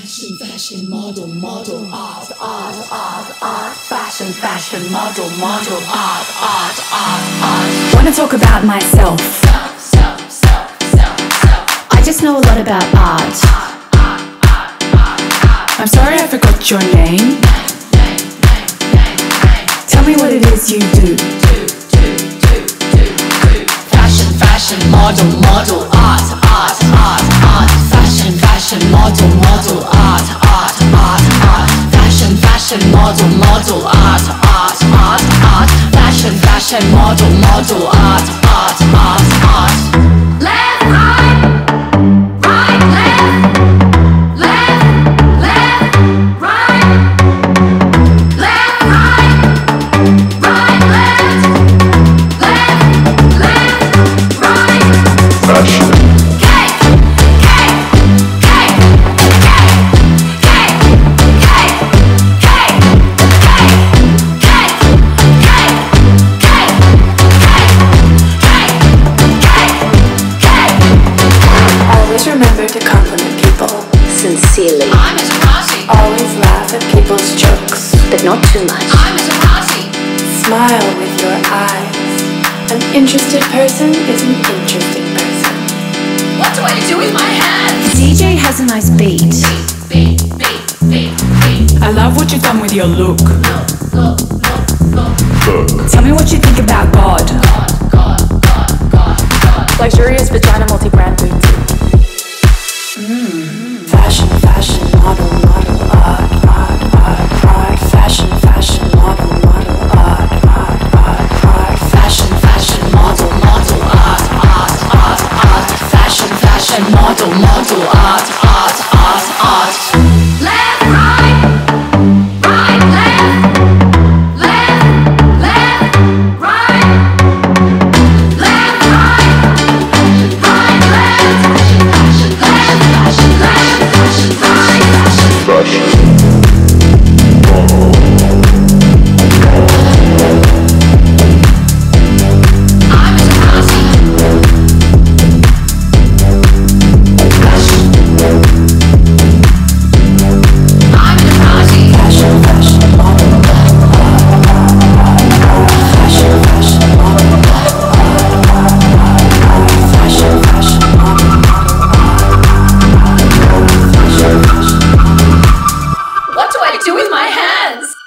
Fashion, fashion, model, model, art, art, art, art. Fashion, fashion, model, model, art, art, art, art. Want to talk about myself? Self, self, self, self, self. I just know a lot about art. I'm sorry I forgot your name. Tell me what it is you do. Fashion, fashion, model, model, art, model, model, art, art, art, art. Fashion, fashion, model, model, art, art. Sincerely. I'm a Taurasi. Always laugh at people's jokes, but not too much. I'm a Taurasi. Smile with your eyes. An interested person is an interesting person. What do I do with my hands? DJ has a nice beat. Beat, beat, beat, beat. I love what you've done with your look. Look, look, look, look. Tell me what you think about God. God, God, God, God, God. Luxurious vagina multi-brand boots. do with my hands?